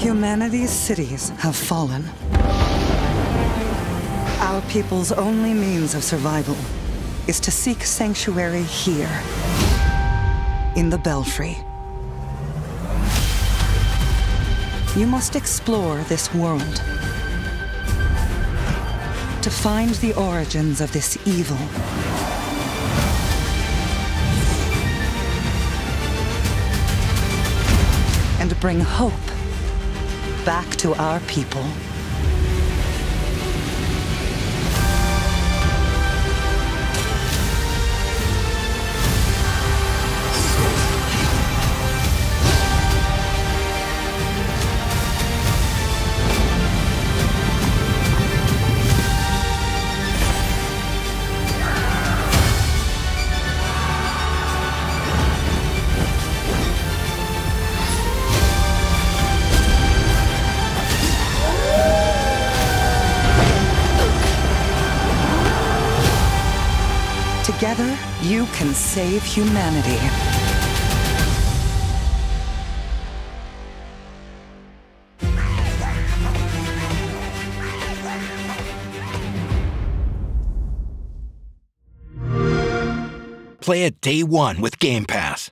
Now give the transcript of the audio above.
Humanity's cities have fallen. Our people's only means of survival is to seek sanctuary here, in the Belfry. You must explore this world to find the origins of this evil. And bring hope back to our people. Together, you can save humanity. Play it day one with Game Pass.